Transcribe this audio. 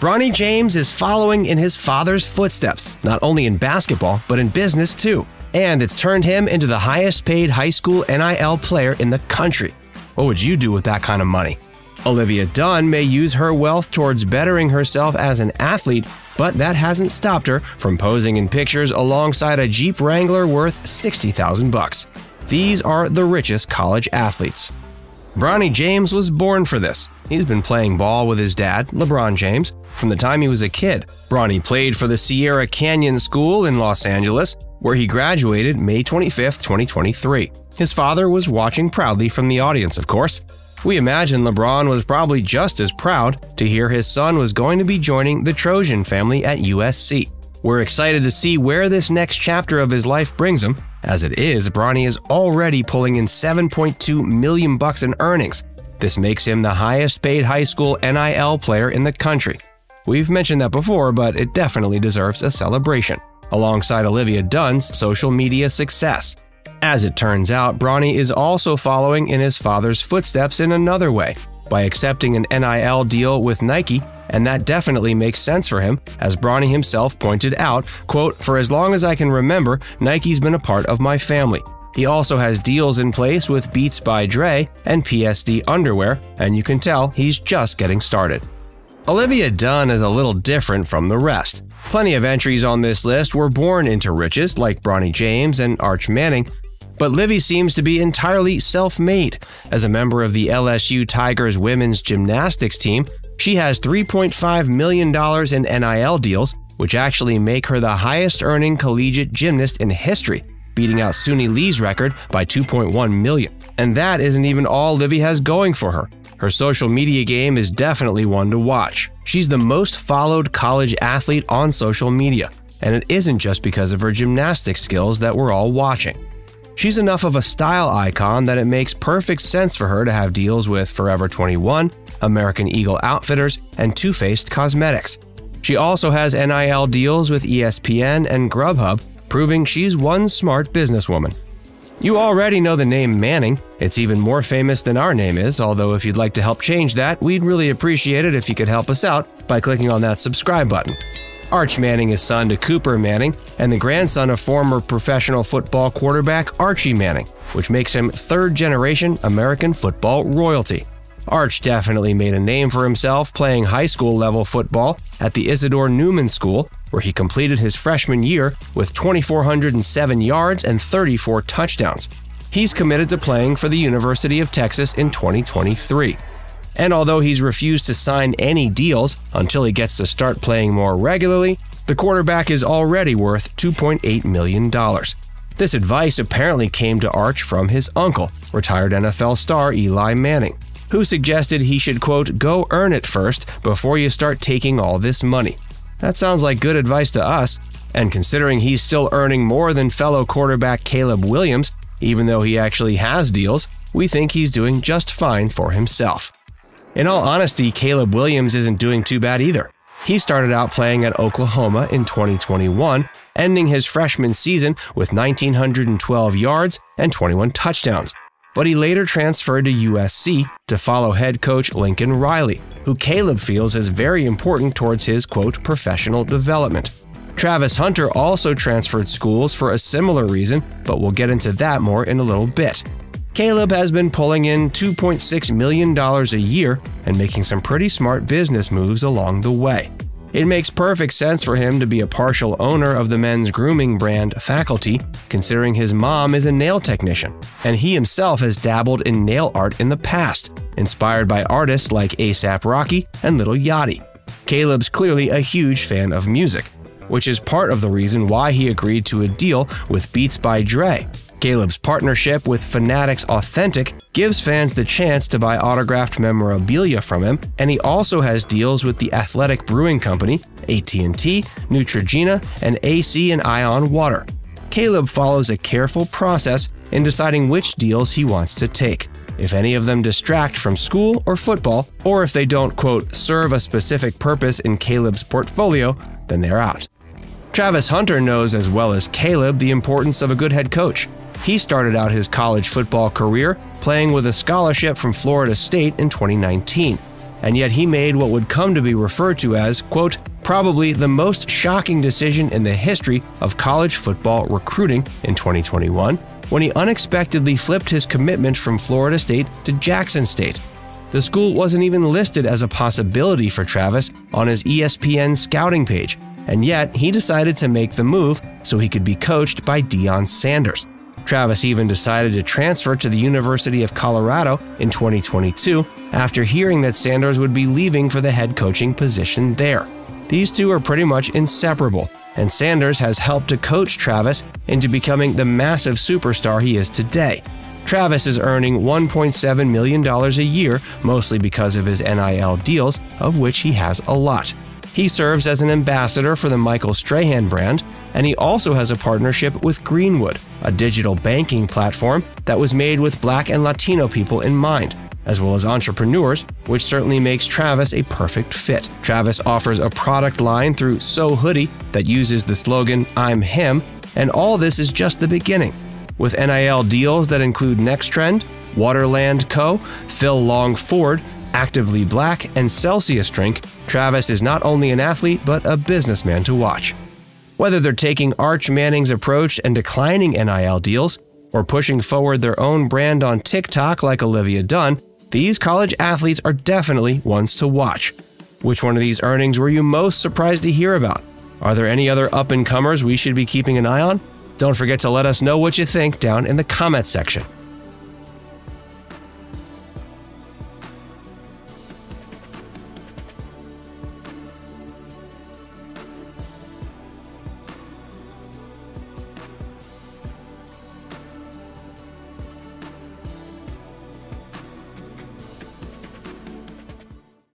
Bronny James is following in his father's footsteps, not only in basketball, but in business too. And it's turned him into the highest paid high school NIL player in the country. What would you do with that kind of money? Olivia Dunne may use her wealth towards bettering herself as an athlete, but that hasn't stopped her from posing in pictures alongside a Jeep Wrangler worth 60,000 bucks. These are the richest college athletes. Bronny James was born for this. He's been playing ball with his dad, LeBron James, from the time he was a kid. Bronny played for the Sierra Canyon School in Los Angeles, where he graduated May 25, 2023. His father was watching proudly from the audience, of course. We imagine LeBron was probably just as proud to hear his son was going to be joining the Trojan family at USC. We're excited to see where this next chapter of his life brings him. As it is, Bronny is already pulling in 7.2 million bucks in earnings. This makes him the highest paid high school NIL player in the country. We've mentioned that before, but it definitely deserves a celebration, alongside Olivia Dunne's social media success. As it turns out, Bronny is also following in his father's footsteps in another way by accepting an NIL deal with Nike, and that definitely makes sense for him, as Bronny himself pointed out, quote, "For as long as I can remember, Nike's been a part of my family. He also has deals in place with Beats by Dre and PSD Underwear, and you can tell he's just getting started." Olivia Dunne is a little different from the rest. Plenty of entries on this list were born into riches, like Bronny James and Arch Manning, but Livvy seems to be entirely self made. As a member of the LSU Tigers women's gymnastics team, she has $3.5 million in NIL deals, which actually make her the highest earning collegiate gymnast in history, beating out Suni Lee's record by 2.1 million. And that isn't even all Livvy has going for her. Her social media game is definitely one to watch. She's the most followed college athlete on social media, and it isn't just because of her gymnastics skills that we're all watching. She's enough of a style icon that it makes perfect sense for her to have deals with Forever 21, American Eagle Outfitters, and Too Faced Cosmetics. She also has NIL deals with ESPN and Grubhub, proving she's one smart businesswoman. You already know the name Manning. It's even more famous than our name is, although if you'd like to help change that, we'd really appreciate it if you could help us out by clicking on that subscribe button. Arch Manning is son to Cooper Manning and the grandson of former professional football quarterback Archie Manning, which makes him third generation American football royalty. Arch definitely made a name for himself playing high school level football at the Isidore Newman School, where he completed his freshman year with 2,407 yards and 34 touchdowns. He's committed to playing for the University of Texas in 2023. And although he's refused to sign any deals until he gets to start playing more regularly, the quarterback is already worth $2.8 million. This advice apparently came to Arch from his uncle, retired NFL star Eli Manning, who suggested he should, quote, go earn it first before you start taking all this money. That sounds like good advice to us, and considering he's still earning more than fellow quarterback Caleb Williams, even though he actually has deals, we think he's doing just fine for himself. In all honesty, Caleb Williams isn't doing too bad either. He started out playing at Oklahoma in 2021, ending his freshman season with 1,912 yards and 21 touchdowns. But he later transferred to USC to follow head coach Lincoln Riley, who Caleb feels is very important towards his quote professional development. Travis Hunter also transferred schools for a similar reason, but we'll get into that more in a little bit. Caleb has been pulling in $2.6 million a year and making some pretty smart business moves along the way. It makes perfect sense for him to be a partial owner of the men's grooming brand Faculty, considering his mom is a nail technician, and he himself has dabbled in nail art in the past, inspired by artists like ASAP Rocky and Lil Yachty. Caleb's clearly a huge fan of music, which is part of the reason why he agreed to a deal with Beats by Dre, Caleb's partnership with Fanatics Authentic gives fans the chance to buy autographed memorabilia from him, and he also has deals with the Athletic Brewing Company, AT&T, Neutrogena, and AC and Ion Water. Caleb follows a careful process in deciding which deals he wants to take. If any of them distract from school or football, or if they don't, quote, serve a specific purpose in Caleb's portfolio, then they're out. Travis Hunter knows as well as Caleb the importance of a good head coach. He started out his college football career playing with a scholarship from Florida State in 2019. and yet he made what would come to be referred to as, quote, probably the most shocking decision in the history of college football recruiting in 2021 when he unexpectedly flipped his commitment from Florida State to Jackson State. The school wasn't even listed as a possibility for Travis on his ESPN scouting page, and yet he decided to make the move so he could be coached by Deion Sanders. Travis even decided to transfer to the University of Colorado in 2022 after hearing that Sanders would be leaving for the head coaching position there. These two are pretty much inseparable, and Sanders has helped to coach Travis into becoming the massive superstar he is today. Travis is earning $1.7 million a year, mostly because of his NIL deals, of which he has a lot. He serves as an ambassador for the Michael Strahan brand, and he also has a partnership with Greenwood, a digital banking platform that was made with Black and Latino people in mind as well as entrepreneurs, which certainly makes Travis a perfect fit. Travis offers a product line through So Hoodie that uses the slogan, I'm Him, and all this is just the beginning. With NIL deals that include Nextrend, Waterland Co., Phil Long Ford, Actively Black, and Celsius Drink, Travis is not only an athlete, but a businessman to watch. Whether they're taking Arch Manning's approach and declining NIL deals, or pushing forward their own brand on TikTok like Olivia Dunne, these college athletes are definitely ones to watch. Which one of these earnings were you most surprised to hear about? Are there any other up and comers we should be keeping an eye on? Don't forget to let us know what you think down in the comments section.